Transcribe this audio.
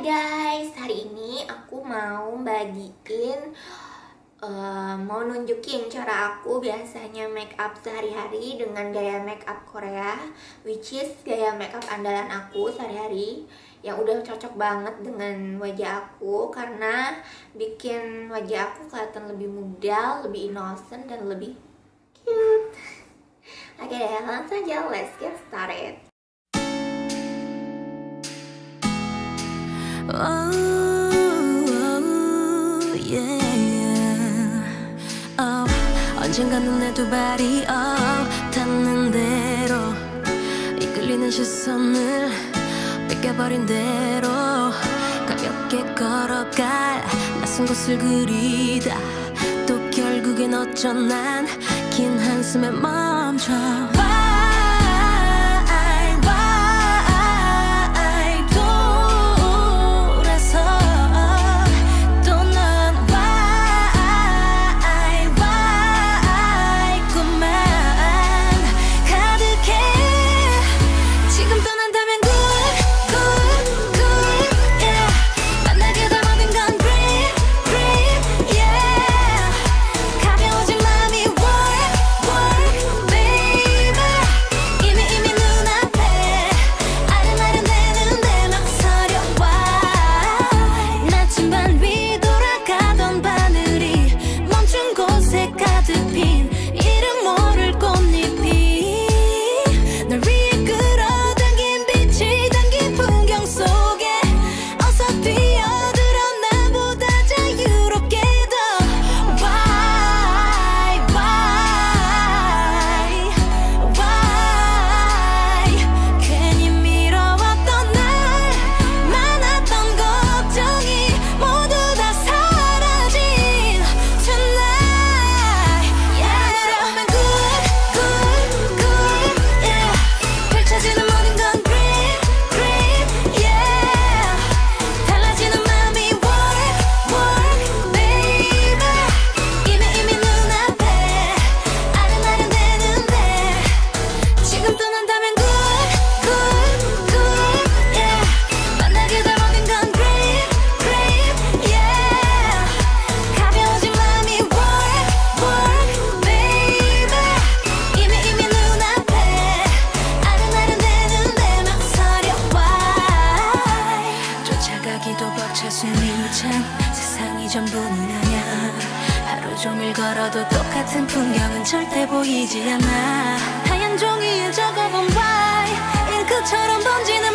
Guys, hari ini aku mau bagiin uh, mau nunjukin cara aku biasanya make up sehari-hari dengan gaya make up Korea which is gaya make up andalan aku sehari-hari yang udah cocok banget dengan wajah aku karena bikin wajah aku kelihatan lebih muda, lebih innocent dan lebih cute. Oke deh, langsung saja let's get started. 언젠가 눈에 두 발이 oh, 닿는 대로 이끌리는 시선을 뺏겨버린 대로 가볍게 걸어갈 낯선 곳을 그리다 또 결국엔 어쩌난 긴 한숨에 멈춰 전부는 아냐 하루 종일 걸어도 똑같은 풍경은 절대 보이지 않아. 하얀 종이에 적어본 bye 잉크처럼 번지는 말